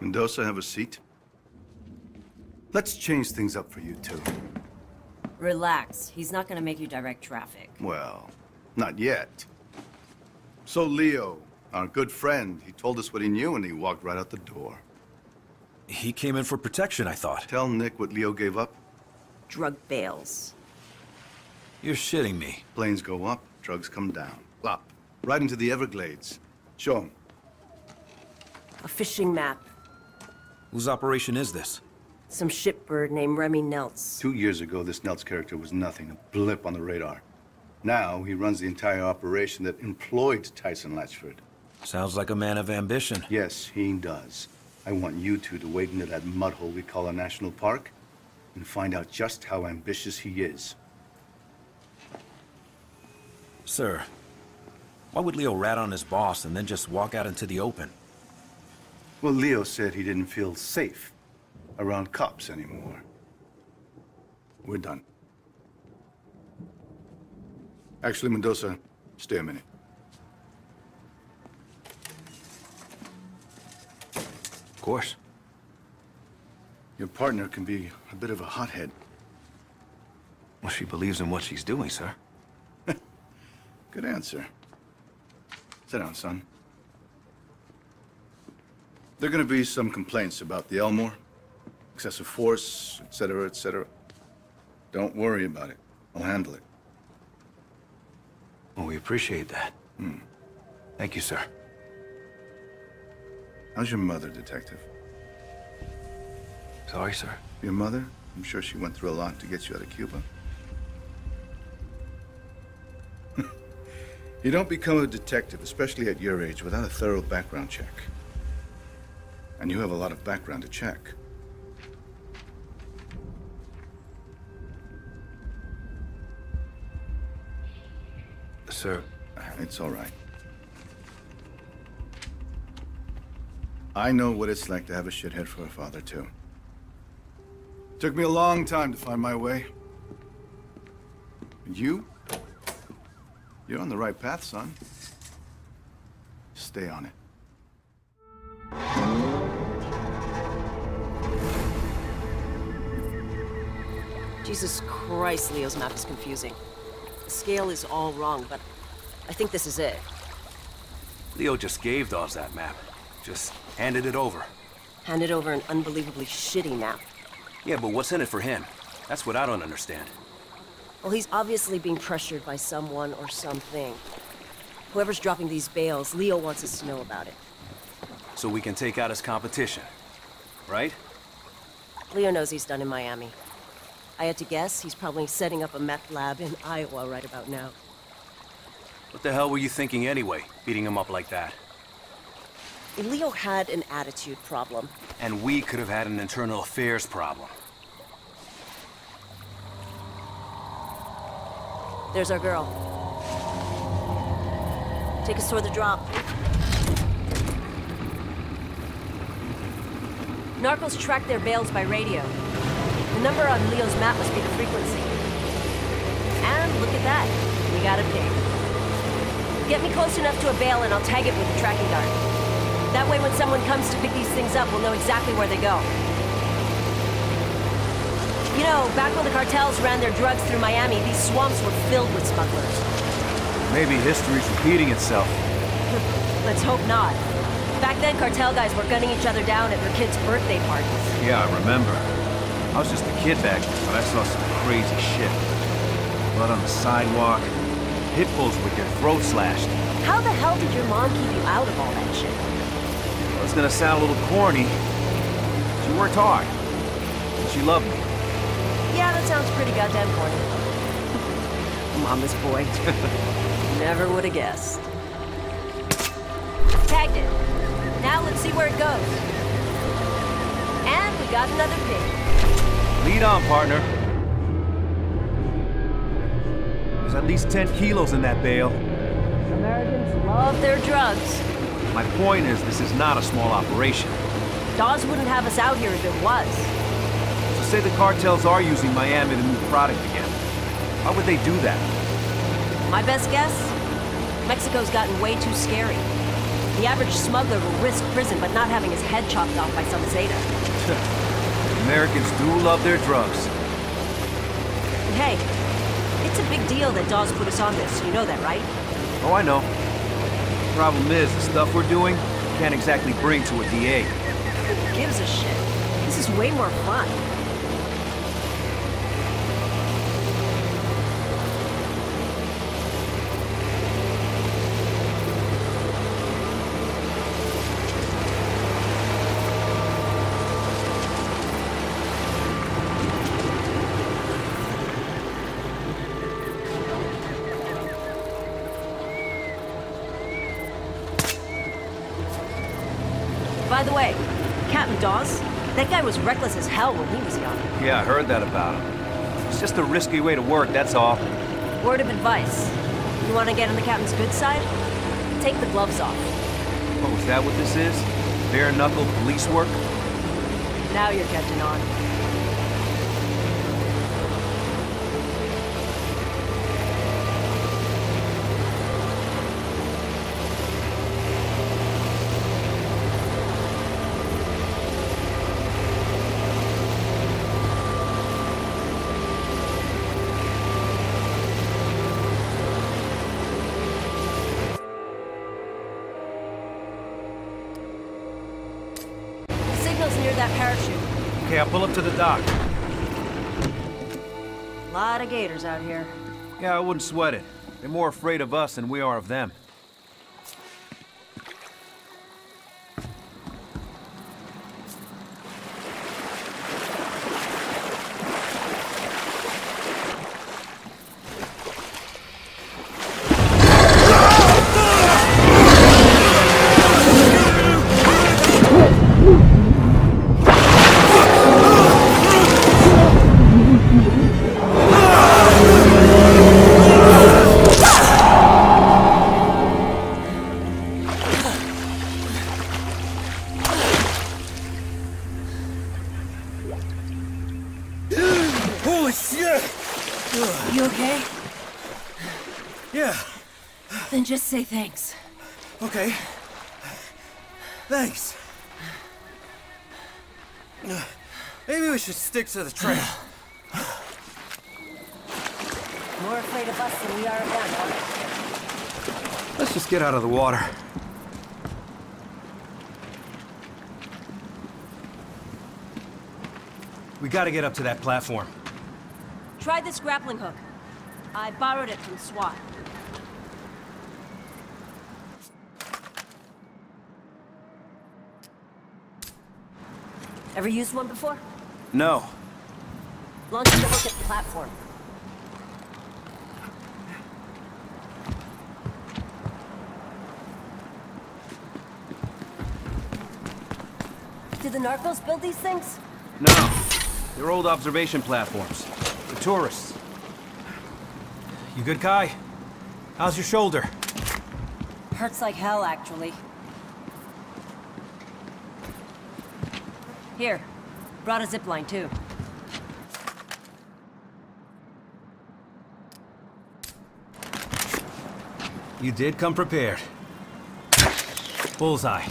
Mendoza, have a seat. Let's change things up for you two. Relax. He's not gonna make you direct traffic. Well, not yet. So Leo, our good friend, he told us what he knew and he walked right out the door. He came in for protection, I thought. Tell Nick what Leo gave up. Drug bales. You're shitting me. Planes go up, drugs come down. Up. Right into the Everglades. Show him. A fishing map. Whose operation is this? Some shipbird named Remy Neils. Two years ago, this Neils character was nothing, a blip on the radar. Now, he runs the entire operation that employed Tyson Latchford. Sounds like a man of ambition. Yes, he does. I want you two to wade into that mudhole we call a national park and find out just how ambitious he is. Sir, why would Leo rat on his boss and then just walk out into the open? Well, Leo said he didn't feel safe around cops anymore. We're done. Actually, Mendoza, stay a minute. Of course. Your partner can be a bit of a hothead. Well, she believes in what she's doing, sir. Good answer. Sit down, son. There are gonna be some complaints about the Elmore. Excessive force, etc., etc. Don't worry about it. I'll handle it. Well, we appreciate that. Hmm. Thank you, sir. How's your mother, Detective? Sorry, sir. Your mother? I'm sure she went through a lot to get you out of Cuba. you don't become a detective, especially at your age, without a thorough background check. And you have a lot of background to check. Sir, It's all right. I know what it's like to have a shithead for a father, too. Took me a long time to find my way. And you? You're on the right path, son. Stay on it. Jesus Christ, Leo's map is confusing. The scale is all wrong, but I think this is it. Leo just gave Dawes that map. Just handed it over. Handed over an unbelievably shitty map. Yeah, but what's in it for him? That's what I don't understand. Well, he's obviously being pressured by someone or something. Whoever's dropping these bales, Leo wants us to know about it. So we can take out his competition. Right? Leo knows he's done in Miami. I had to guess he's probably setting up a meth lab in Iowa right about now. What the hell were you thinking anyway, beating him up like that? Leo had an attitude problem. And we could have had an internal affairs problem. There's our girl. Take us toward the drop. Narcos track their bales by radio. The number on Leo's map must be the frequency. And look at that. We got a ping. Get me close enough to a bale and I'll tag it with the tracking dart. That way when someone comes to pick these things up, we'll know exactly where they go. You know, back when the cartels ran their drugs through Miami, these swamps were filled with smugglers. Maybe history's repeating itself. Let's hope not. Back then, cartel guys were gunning each other down at their kids' birthday parties. Yeah, I remember. I was just a kid back then, but I saw some crazy shit. Blood on the sidewalk, pit bulls with their throats slashed. How the hell did your mom keep you out of all that shit? Well, it's gonna sound a little corny. She worked hard. And she loved me. Yeah, that sounds pretty goddamn corny. Mama's boy. Never would have guessed. Tagged it. Now let's see where it goes. And we got another pig. Lead on, partner. There's at least 10 kilos in that bale. Americans love their drugs. My point is, this is not a small operation. Dawes wouldn't have us out here if it was. So say the cartels are using Miami to move product again. Why would they do that? My best guess? Mexico's gotten way too scary. The average smuggler will risk prison but not having his head chopped off by some Zeta. Americans do love their drugs. Hey, it's a big deal that Dawes put us on this. You know that, right? Oh, I know. Problem is, the stuff we're doing can't exactly bring to a DA. Who gives a shit? This is way more fun. Captain Dawes, that guy was reckless as hell when he was young. Yeah, I heard that about him. It's just a risky way to work, that's all. Word of advice. You want to get on the captain's good side? Take the gloves off. Oh, is that what this is? Bare-knuckle police work? Now you're catching on. Parachute. Okay, I'll pull up to the dock. Lot of gators out here. Yeah, I wouldn't sweat it. They're more afraid of us than we are of them. We stick to the trail. More afraid of us than we are of them. Let's just get out of the water. We gotta get up to that platform. Try this grappling hook. I borrowed it from SWAT. Ever used one before? No. Launch the hook at the platform. Did the narcos build these things? No. They're old observation platforms. For tourists. You good, Khai? How's your shoulder? Hurts like hell, actually. Here. Brought a zip line, too. You did come prepared. Bullseye.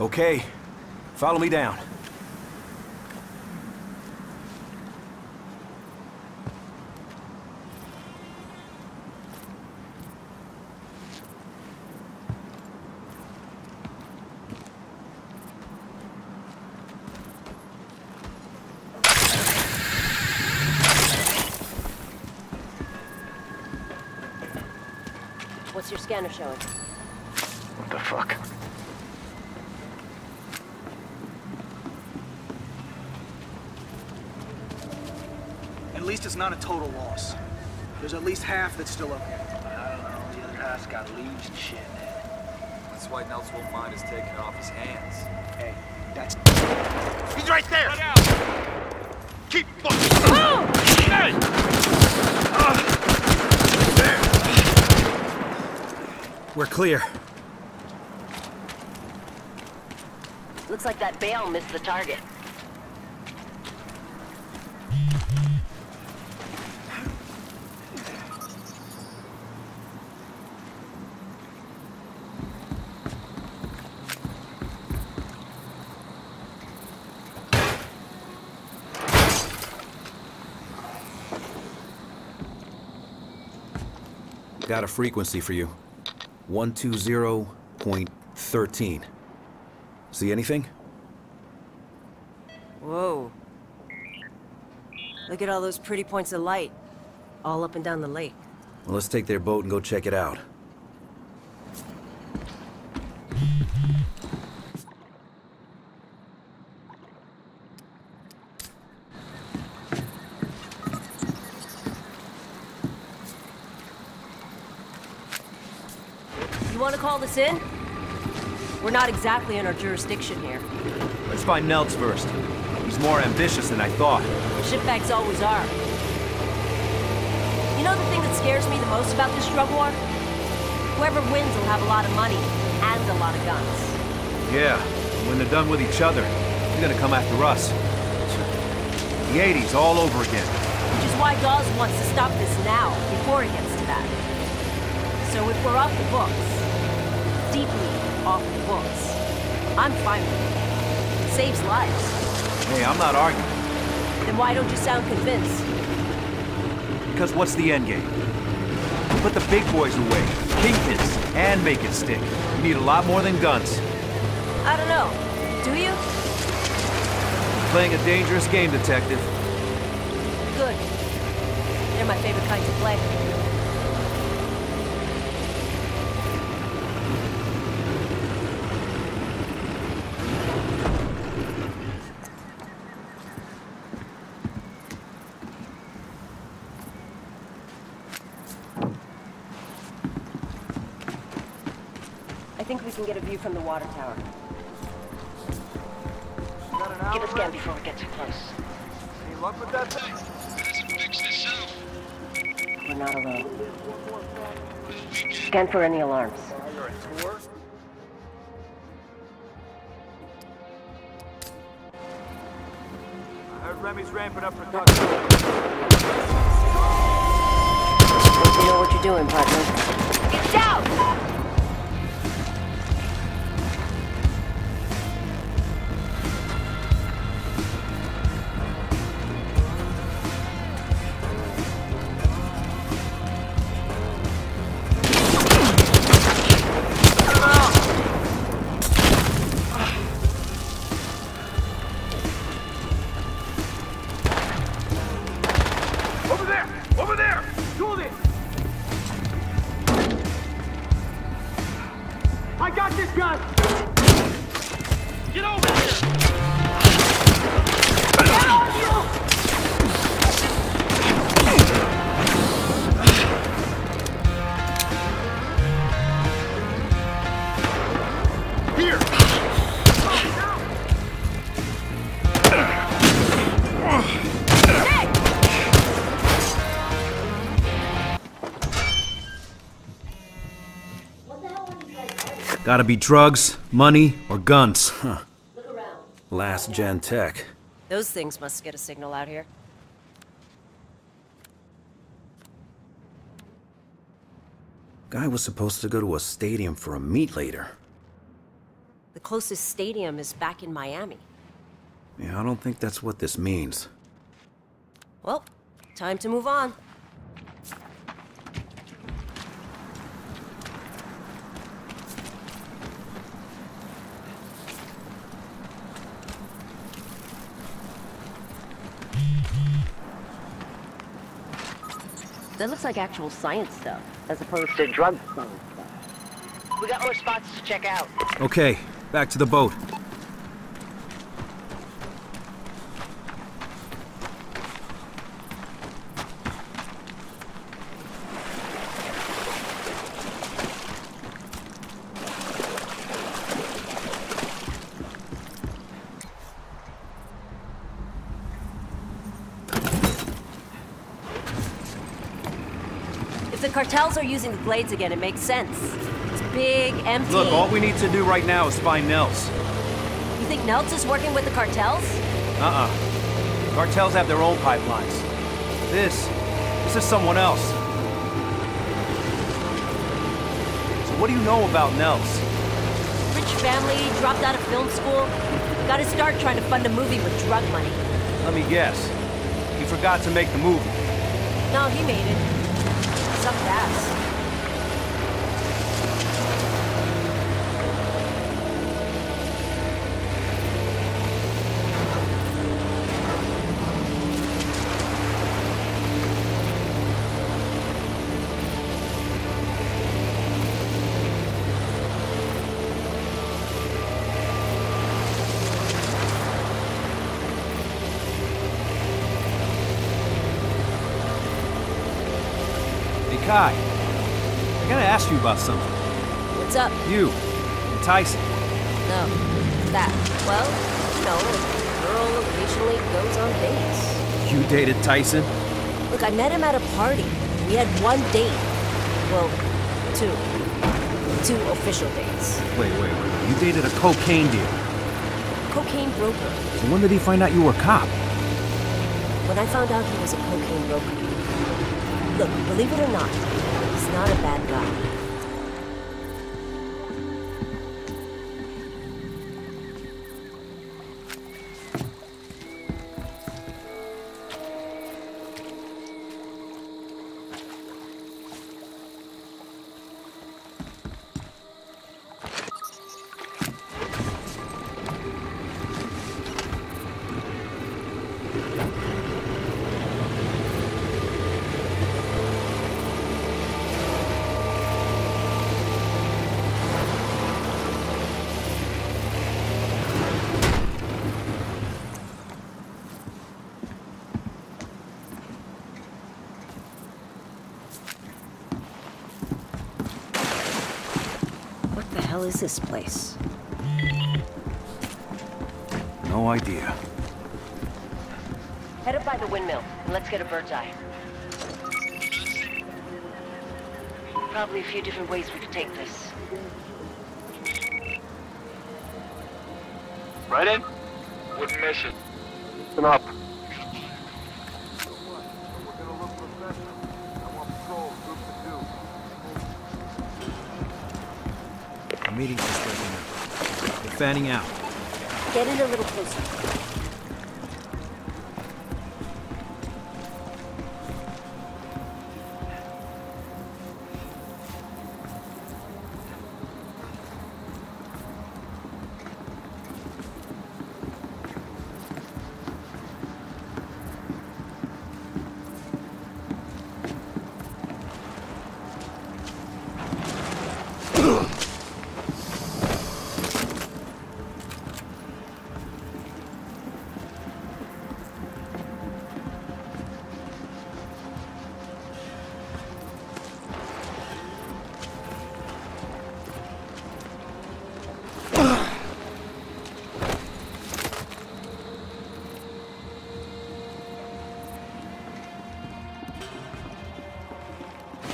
Okay. Follow me down. What's your scanner showing? What the fuck? At least it's not a total loss. There's at least half that's still up here. I don't know. The other half's got leaves and shit. That's why Neils won't mind us taking it off his hands. Hey, that's... He's right there! Keep looking! clear. Looks like that bale missed the target. Got a frequency for you. 120.13. See anything? Whoa. Look at all those pretty points of light. All up and down the lake. Well, let's take their boat and go check it out. You want to call this in? We're not exactly in our jurisdiction here. Let's find Neils first. He's more ambitious than I thought. Shitbags always are. You know the thing that scares me the most about this drug war? Whoever wins will have a lot of money and a lot of guns. Yeah, when they're done with each other, they're gonna come after us. The 80s all over again. Which is why Dawes wants to stop this now, before it gets to that. So if we're off the books, deeply off the books, I'm fine with it. It saves lives. Hey, I'm not arguing. Then why don't you sound convinced? Because what's the end game? Put the big boys away, kingpins, and make it stick. You need a lot more than guns. I don't know. Do you? Playing a dangerous game, detective. Good. They're my favorite kind to play. I think we can get a view from the water tower. Give a scan before we get too close. Any luck with that thing? We're not alone. Scan for any alarms. You're a tour? I heard Remy's ramping up production. Think you know what you're doing, partner. Gotta be drugs, money, or guns. Huh? Last gen tech. Those things must get a signal out here. Guy was supposed to go to a stadium for a meet later. The closest stadium is back in Miami. Yeah, I don't think that's what this means. Well, time to move on. That looks like actual science stuff, as opposed to drug science stuff. We got more spots to check out. Okay, back to the boat. Cartels are using the blades again, it makes sense. It's big, empty. Look, all we need to do right now is find Neils. You think Neils is working with the cartels? Uh-uh. Cartels have their own pipelines. This, this is someone else. So what do you know about Neils? Rich family, dropped out of film school. Got his start trying to fund a movie with drug money. Let me guess. He forgot to make the movie. No, he made it. Sucked ass. Sky, I gotta ask you about something. What's up? You and Tyson. No. That. Well, you know, a girl occasionally goes on dates. You dated Tyson? Look, I met him at a party. We had one date. Well, two. Two official dates. Wait, wait, wait. You dated a cocaine dealer. Cocaine broker. So when did he find out you were a cop? When I found out he was a cocaine broker. Look, believe it or not, he's not a bad guy. Hell is this place? No idea. Head up by the windmill, and let's get a bird's eye. Probably a few different ways we could take this. Right in? Wouldn't miss it. Listen up. Meeting's just breaking up. They're fanning out. Get in a little closer.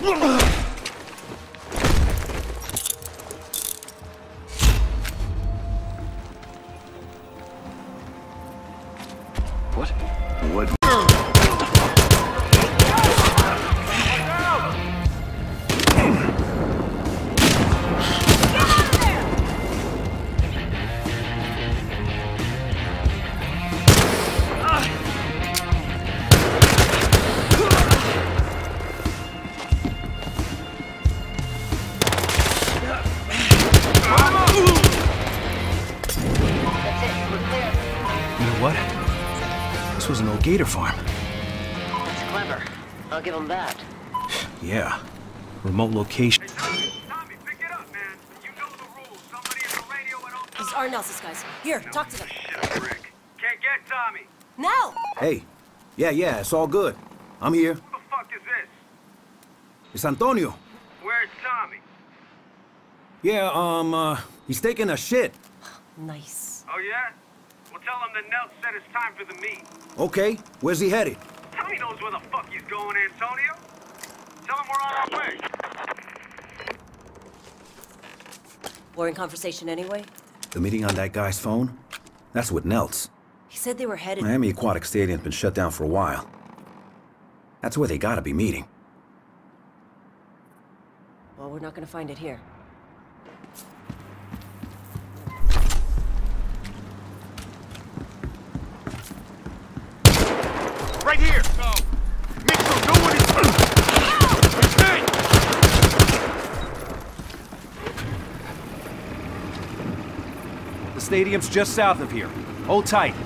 What? What? Gator farm. That's clever. I'll give him that. Yeah. Remote location. Tommy, pick it up, man. You know the rules. Somebody in the radio at all These are Nelson's guys. Here, talk to them. Shit, Rick. Can't get Tommy. Now! Hey. Yeah, yeah, it's all good. I'm here. Who the fuck is this? It's Antonio. Where's Tommy? Yeah, um, uh, he's taking a shit. Nice. Oh, yeah? Well, tell him that Nelt said it's time for the meet. Okay, where's he headed? Tommy knows where the fuck he's going, Antonio. Tell him we're on our way. Boring conversation anyway? The meeting on that guy's phone? That's with Neils. He said they were headed... Miami Aquatic Stadium's been shut down for a while. That's where they gotta be meeting. Well, we're not gonna find it here. Right here. Go. Mitchell, go with it. Okay. The stadium's just south of here. Hold tight.